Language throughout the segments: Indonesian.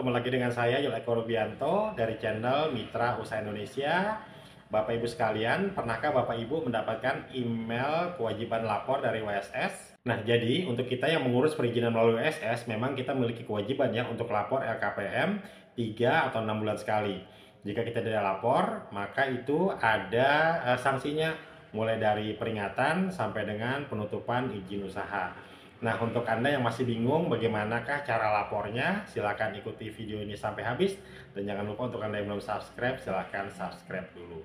ketemu lagi dengan saya Yul Eko Rubianto dari channel Mitra Usaha Indonesia. Bapak Ibu sekalian, pernahkah Bapak Ibu mendapatkan email kewajiban lapor dari WSS? Nah, jadi untuk kita yang mengurus perizinan melalui WSS, memang kita memiliki kewajiban ya untuk lapor LKPM 3 atau 6 bulan sekali. Jika kita tidak lapor, maka itu ada uh, sanksinya mulai dari peringatan sampai dengan penutupan izin usaha. Nah, untuk Anda yang masih bingung bagaimanakah cara lapornya, silakan ikuti video ini sampai habis. Dan jangan lupa untuk Anda yang belum subscribe, silakan subscribe dulu.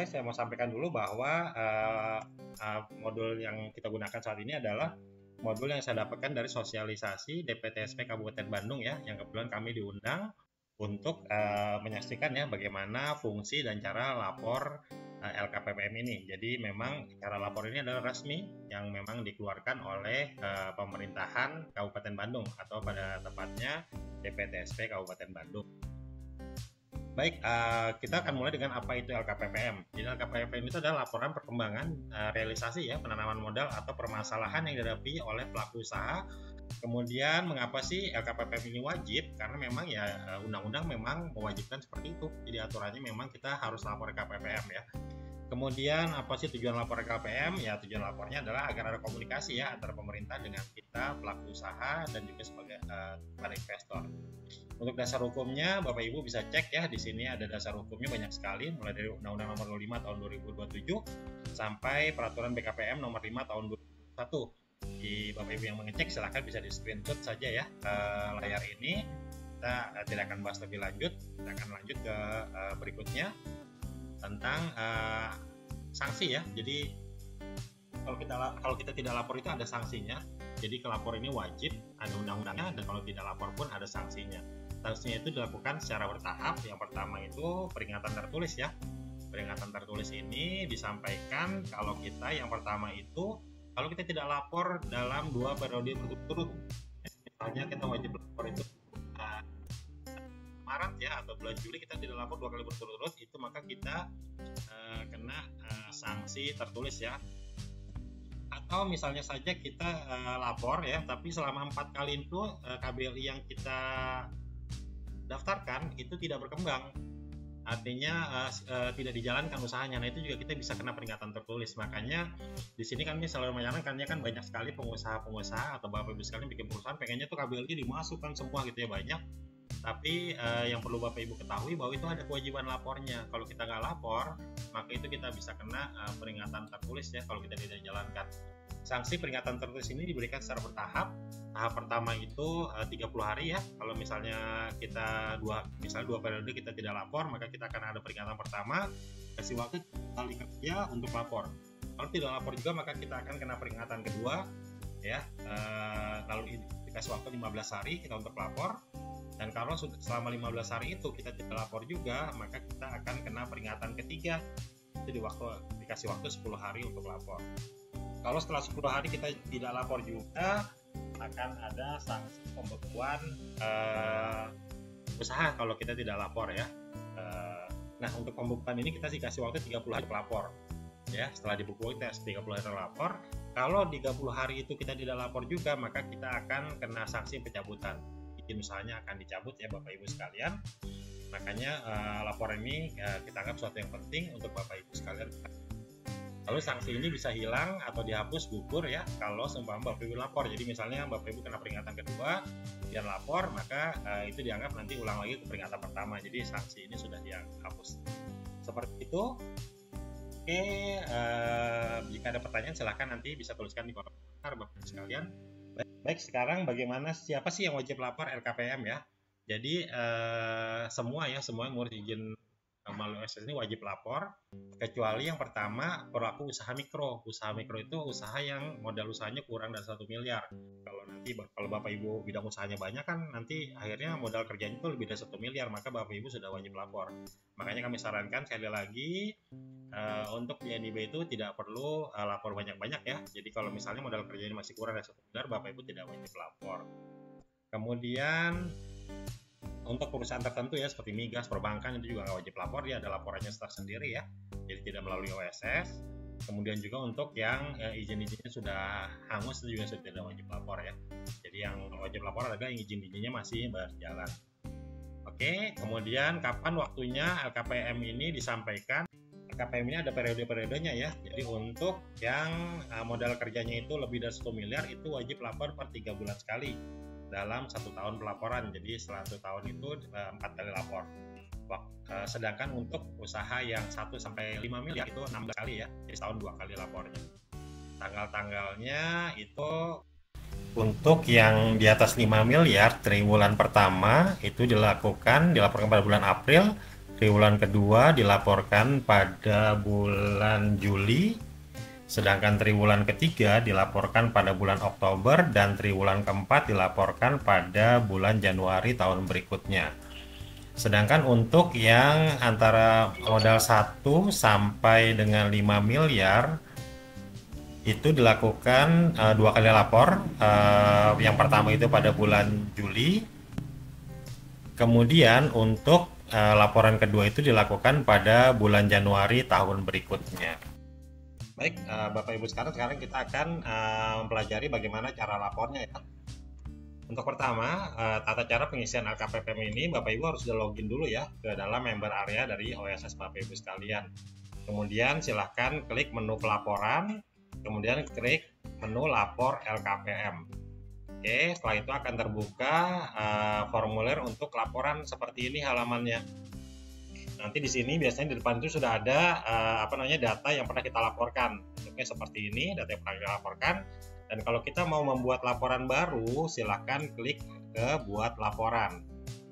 Mulai, saya mau sampaikan dulu bahwa uh, uh, modul yang kita gunakan saat ini adalah modul yang saya dapatkan dari sosialisasi DPTSP Kabupaten Bandung ya, yang kebetulan kami diundang untuk uh, menyaksikan ya bagaimana fungsi dan cara lapor uh, LKPPM ini. Jadi memang cara lapor ini adalah resmi yang memang dikeluarkan oleh uh, pemerintahan Kabupaten Bandung atau pada tepatnya DPTSP Kabupaten Bandung. Baik, uh, kita akan mulai dengan apa itu LKPPM. Jadi LKPPM itu adalah laporan perkembangan uh, realisasi ya penanaman modal atau permasalahan yang dihadapi oleh pelaku usaha. Kemudian mengapa sih LKPPM ini wajib? Karena memang ya undang-undang memang mewajibkan seperti itu. Jadi aturannya memang kita harus lapor LKPPM ya. Kemudian apa sih tujuan lapor LKPM? Ya tujuan lapornya adalah agar ada komunikasi ya antara pemerintah dengan kita pelaku usaha dan juga sebagai uh, para investor. Untuk dasar hukumnya, Bapak Ibu bisa cek ya di sini ada dasar hukumnya banyak sekali, mulai dari Undang-Undang Nomor 25 Tahun 2027 sampai Peraturan BKPM Nomor 5 Tahun 2021. Di Bapak Ibu yang mengecek silahkan bisa di screenshot saja ya ke layar ini. Kita uh, tidak akan bahas lebih lanjut, kita akan lanjut ke uh, berikutnya tentang uh, sanksi ya. Jadi kalau kita kalau kita tidak lapor itu ada sanksinya. Jadi kelapor ini wajib, ada undang-undangnya dan kalau tidak lapor pun ada sanksinya sanksinya itu dilakukan secara bertahap. Yang pertama itu peringatan tertulis ya. Peringatan tertulis ini disampaikan kalau kita yang pertama itu kalau kita tidak lapor dalam dua periode berturut-turut. Misalnya kita wajib lapor itu Maret ya atau bulan Juli kita tidak lapor dua kali berturut-turut itu maka kita uh, kena uh, sanksi tertulis ya atau misalnya saja kita uh, lapor ya tapi selama empat kali itu uh, KBLI yang kita daftarkan itu tidak berkembang artinya uh, uh, tidak dijalankan usahanya. Nah itu juga kita bisa kena peringatan tertulis. Makanya di sini kami selalu menyarankan kan banyak sekali pengusaha-pengusaha atau bapak ibu sekalian bikin perusahaan pengennya tuh KBLI dimasukkan semua gitu ya banyak. Tapi uh, yang perlu bapak ibu ketahui bahwa itu ada kewajiban lapornya. Kalau kita nggak lapor, maka itu kita bisa kena uh, peringatan tertulis ya kalau kita tidak jalankan. Sanksi peringatan tertulis ini diberikan secara bertahap. Tahap pertama itu eh, uh, 30 hari ya. Kalau misalnya kita dua misalnya dua periode kita tidak lapor, maka kita akan ada peringatan pertama kasih waktu kali kerja untuk lapor. Kalau tidak lapor juga maka kita akan kena peringatan kedua ya. Uh, lalu dikasih waktu 15 hari kita untuk lapor dan kalau selama 15 hari itu kita tidak lapor juga maka kita akan kena peringatan ketiga. Jadi waktu dikasih waktu 10 hari untuk lapor. Kalau setelah 10 hari kita tidak lapor juga akan ada sanksi pembekuan uh, usaha kalau kita tidak lapor ya. Uh, nah untuk pembekuan ini kita dikasih waktu 30 hari lapor. Ya setelah dibuku kita 30 hari lapor. Kalau 30 hari itu kita tidak lapor juga maka kita akan kena sanksi pencabutan izin usahanya akan dicabut ya Bapak Ibu sekalian makanya uh, laporan ini uh, kita anggap suatu yang penting untuk Bapak Ibu sekalian Lalu sanksi ini bisa hilang atau dihapus gugur ya kalau seumpama Bapak Ibu lapor. Jadi misalnya Bapak Ibu kena peringatan kedua dan lapor, maka uh, itu dianggap nanti ulang lagi ke peringatan pertama. Jadi sanksi ini sudah dihapus. Seperti itu. Oke, uh, jika ada pertanyaan silahkan nanti bisa tuliskan di kolom komentar Bapak Ibu sekalian. Baik, sekarang bagaimana siapa sih yang wajib lapor LKPM ya? Jadi uh, semua ya, semua yang ngurus izin melalui OSS ini wajib lapor. Kecuali yang pertama pelaku usaha mikro. Usaha mikro itu usaha yang modal usahanya kurang dari satu miliar. Kalau nanti kalau bapak ibu bidang usahanya banyak kan nanti akhirnya modal kerjanya itu lebih dari satu miliar. Maka bapak ibu sudah wajib lapor. Makanya kami sarankan sekali lagi uh, untuk di NIB itu tidak perlu uh, lapor banyak-banyak ya jadi kalau misalnya modal kerjanya masih kurang dari satu miliar bapak ibu tidak wajib lapor kemudian untuk perusahaan tertentu ya seperti migas, perbankan itu juga nggak wajib lapor, dia ada laporannya sendiri ya, jadi tidak melalui OSS. Kemudian juga untuk yang ya, izin-izinnya sudah hangus itu juga sudah tidak wajib lapor ya. Jadi yang wajib lapor adalah yang izin-izinnya masih berjalan. Oke, kemudian kapan waktunya LKPM ini disampaikan? LKPM ini ada periode-periodenya ya. Jadi untuk yang uh, modal kerjanya itu lebih dari 1 miliar itu wajib lapor per 3 bulan sekali dalam satu tahun pelaporan. Jadi setelah satu tahun itu eh, empat kali lapor. Eh, sedangkan untuk usaha yang 1 sampai 5 miliar itu 16 kali ya. Jadi setahun dua kali lapornya. Tanggal-tanggalnya itu untuk yang di atas 5 miliar triwulan pertama itu dilakukan dilaporkan pada bulan April, triwulan kedua dilaporkan pada bulan Juli, Sedangkan triwulan ketiga dilaporkan pada bulan Oktober dan triwulan keempat dilaporkan pada bulan Januari tahun berikutnya. Sedangkan untuk yang antara modal 1 sampai dengan 5 miliar itu dilakukan uh, dua kali lapor. Uh, yang pertama itu pada bulan Juli. Kemudian untuk uh, laporan kedua itu dilakukan pada bulan Januari tahun berikutnya. Baik, uh, Bapak Ibu sekarang sekarang kita akan uh, mempelajari bagaimana cara lapornya ya. Untuk pertama, tata cara pengisian LKPPM ini Bapak Ibu harus login dulu ya ke dalam member area dari OSS Bapak Ibu sekalian. Kemudian silahkan klik menu pelaporan, kemudian klik menu lapor LKPM. Oke, setelah itu akan terbuka uh, formulir untuk laporan seperti ini halamannya. Nanti di sini biasanya di depan itu sudah ada uh, apa namanya data yang pernah kita laporkan. Bentuknya seperti ini, data yang pernah kita laporkan. Dan kalau kita mau membuat laporan baru, silahkan klik ke buat laporan.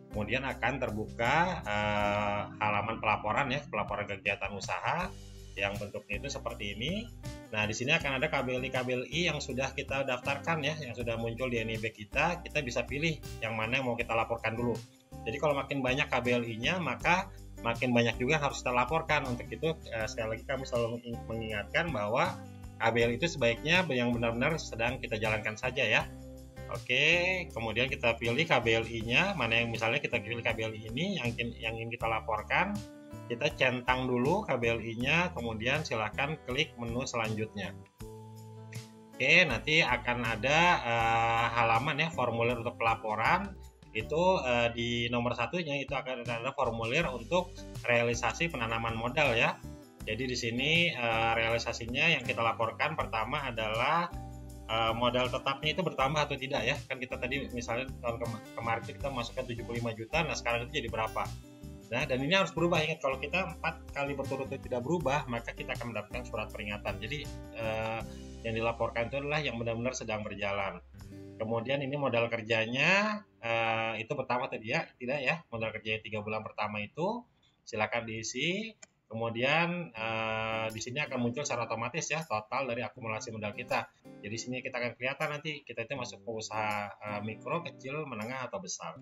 Kemudian akan terbuka uh, halaman pelaporan ya, pelaporan kegiatan usaha yang bentuknya itu seperti ini. Nah, di sini akan ada KBLI-KBLI yang sudah kita daftarkan ya, yang sudah muncul di NIB kita. Kita bisa pilih yang mana yang mau kita laporkan dulu. Jadi kalau makin banyak KBLI-nya, maka makin banyak juga harus kita laporkan. Untuk itu uh, sekali lagi kami selalu mengingatkan bahwa ABL itu sebaiknya yang benar-benar sedang kita jalankan saja ya. Oke, kemudian kita pilih KBLI-nya, mana yang misalnya kita pilih KBLI ini yang yang ingin kita laporkan, kita centang dulu KBLI-nya, kemudian silakan klik menu selanjutnya. Oke, nanti akan ada uh, halaman ya formulir untuk pelaporan itu uh, di nomor satunya itu akan ada formulir untuk realisasi penanaman modal ya. Jadi di sini uh, realisasinya yang kita laporkan pertama adalah uh, modal tetapnya itu bertambah atau tidak ya. Kan kita tadi misalnya tahun kem kemarin kita masukkan 75 juta, nah sekarang itu jadi berapa? Nah, dan ini harus berubah. Ingat kalau kita empat kali berturut-turut tidak berubah, maka kita akan mendapatkan surat peringatan. Jadi uh, yang dilaporkan itu adalah yang benar-benar sedang berjalan. Kemudian ini modal kerjanya uh, itu pertama tadi ya, tidak ya modal kerjanya tiga bulan pertama itu silakan diisi. Kemudian uh, di sini akan muncul secara otomatis ya total dari akumulasi modal kita. Jadi sini kita akan kelihatan nanti kita itu masuk ke usaha uh, mikro, kecil, menengah atau besar.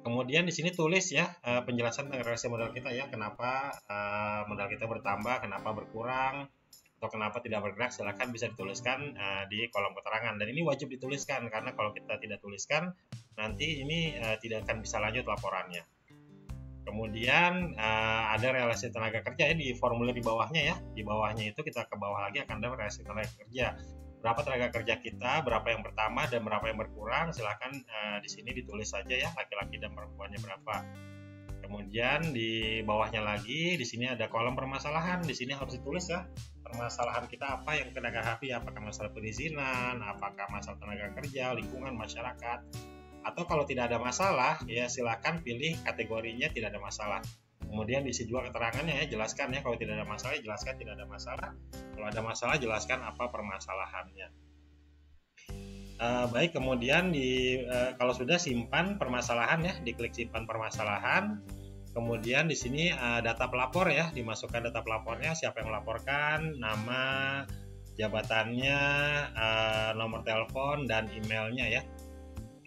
Kemudian di sini tulis ya uh, penjelasan tentang relasi modal kita ya, kenapa uh, modal kita bertambah, kenapa berkurang, atau kenapa tidak bergerak silahkan bisa dituliskan uh, di kolom keterangan. Dan ini wajib dituliskan karena kalau kita tidak tuliskan nanti ini tidak akan bisa lanjut laporannya. Kemudian ada relasi tenaga kerja ya di formulir di bawahnya ya. Di bawahnya itu kita ke bawah lagi akan ada relasi tenaga kerja berapa tenaga kerja kita berapa yang pertama dan berapa yang berkurang silahkan uh, di sini ditulis saja ya laki-laki dan perempuannya berapa. Kemudian di bawahnya lagi di sini ada kolom permasalahan di sini harus ditulis ya permasalahan kita apa yang tenaga hadapi apakah masalah perizinan apakah masalah tenaga kerja lingkungan masyarakat. Atau kalau tidak ada masalah ya silakan pilih kategorinya tidak ada masalah kemudian diisi juga keterangannya ya jelaskan ya kalau tidak ada masalah jelaskan tidak ada masalah. Kalau ada masalah jelaskan apa permasalahannya. Uh, baik kemudian di uh, kalau sudah simpan permasalahan ya diklik simpan permasalahan. Kemudian di sini uh, data pelapor ya, dimasukkan data pelapornya, siapa yang melaporkan, nama, jabatannya, uh, nomor telepon dan emailnya ya.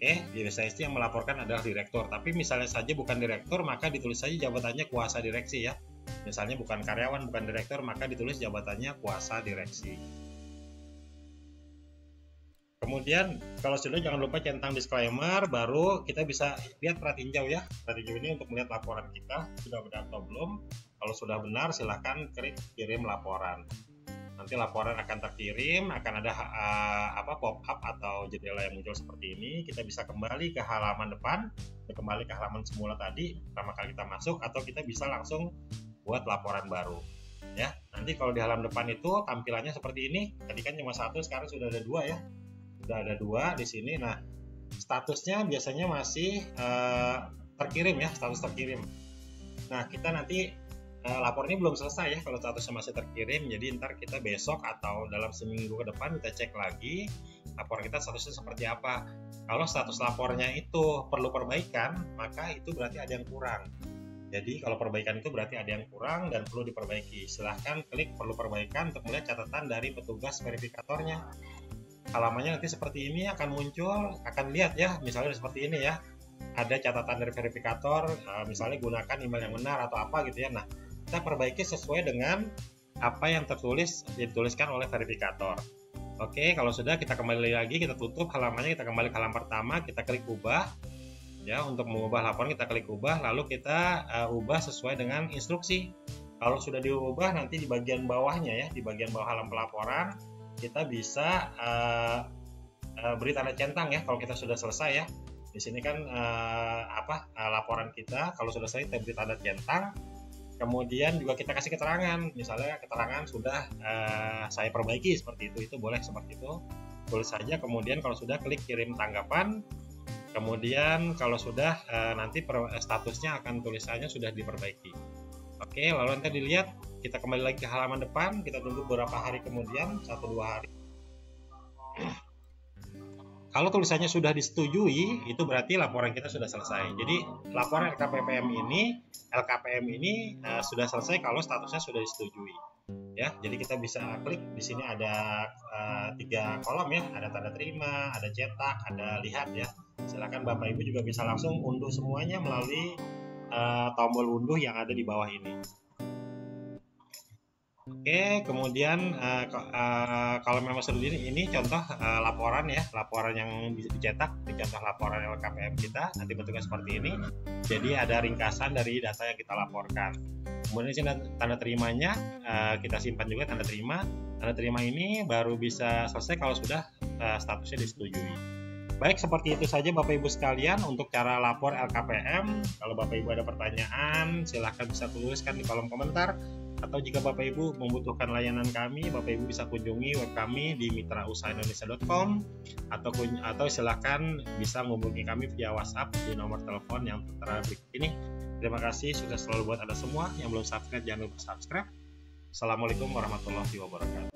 Oke, di yang melaporkan adalah direktur. Tapi misalnya saja bukan direktur, maka ditulis saja jabatannya kuasa direksi ya. Misalnya bukan karyawan, bukan direktur, maka ditulis jabatannya kuasa direksi. Kemudian kalau sudah jangan lupa centang disclaimer, baru kita bisa lihat pratinjau ya. Pratinjau ini untuk melihat laporan kita sudah benar atau belum. Kalau sudah benar silahkan klik kirim laporan. Nanti laporan akan terkirim, akan ada uh, apa pop up atau jendela yang muncul seperti ini. Kita bisa kembali ke halaman depan, kembali ke halaman semula tadi pertama kali kita masuk, atau kita bisa langsung buat laporan baru ya. Nanti kalau di halaman depan itu tampilannya seperti ini. Tadi kan cuma satu sekarang sudah ada dua ya. Sudah ada dua di sini. Nah statusnya biasanya masih uh, terkirim ya status terkirim. Nah kita nanti uh, lapor ini belum selesai ya. Kalau statusnya masih terkirim jadi ntar kita besok atau dalam seminggu ke depan kita cek lagi lapor kita statusnya seperti apa. Kalau status lapornya itu perlu perbaikan maka itu berarti ada yang kurang. Jadi kalau perbaikan itu berarti ada yang kurang dan perlu diperbaiki. Silahkan klik perlu perbaikan untuk melihat catatan dari petugas verifikatornya. Halamannya nanti seperti ini akan muncul akan lihat ya misalnya seperti ini ya. Ada catatan dari verifikator eh, misalnya gunakan email yang benar atau apa gitu ya. Nah kita perbaiki sesuai dengan apa yang tertulis dituliskan oleh verifikator. Oke kalau sudah kita kembali lagi kita tutup halamannya kita kembali ke halaman pertama kita klik ubah. Ya untuk mengubah laporan kita klik ubah lalu kita uh, ubah sesuai dengan instruksi. Kalau sudah diubah nanti di bagian bawahnya ya di bagian bawah halaman pelaporan kita bisa uh, uh, beri tanda centang ya kalau kita sudah selesai ya. Di sini kan uh, apa uh, laporan kita kalau sudah selesai kita beri tanda centang kemudian juga kita kasih keterangan. Misalnya keterangan sudah uh, saya perbaiki seperti itu itu boleh seperti itu. Tulis saja kemudian kalau sudah klik kirim tanggapan. Kemudian kalau sudah uh, nanti per, statusnya akan tulisannya sudah diperbaiki. Oke lalu nanti dilihat kita kembali lagi ke halaman depan. Kita tunggu beberapa hari kemudian satu dua hari kalau tulisannya sudah disetujui itu berarti laporan kita sudah selesai. Jadi laporan LKPPM ini LKPM ini uh, sudah selesai kalau statusnya sudah disetujui. Ya jadi kita bisa klik di sini ada uh, tiga kolom ya. Ada tanda terima ada cetak ada lihat ya. Silakan bapak ibu juga bisa langsung unduh semuanya melalui uh, tombol unduh yang ada di bawah ini Oke, kemudian uh, uh, kalau memang sendiri ini contoh uh, laporan ya, laporan yang bisa dicetak, di contoh laporan LKPM kita, nanti bentuknya seperti ini. Jadi ada ringkasan dari data yang kita laporkan. Kemudian sini tanda terimanya uh, kita simpan juga tanda terima. Tanda terima ini baru bisa selesai kalau sudah uh, statusnya disetujui. Baik, seperti itu saja Bapak Ibu sekalian untuk cara lapor LKPM. Kalau Bapak Ibu ada pertanyaan, silahkan bisa tuliskan di kolom komentar atau jika Bapak Ibu membutuhkan layanan kami, Bapak Ibu bisa kunjungi web kami di mitrausahaindonesia.com atau atau silakan bisa menghubungi kami via WhatsApp di nomor telepon yang tertera berikut ini. Terima kasih sudah selalu buat ada semua. Yang belum subscribe jangan lupa subscribe. Assalamualaikum warahmatullahi wabarakatuh.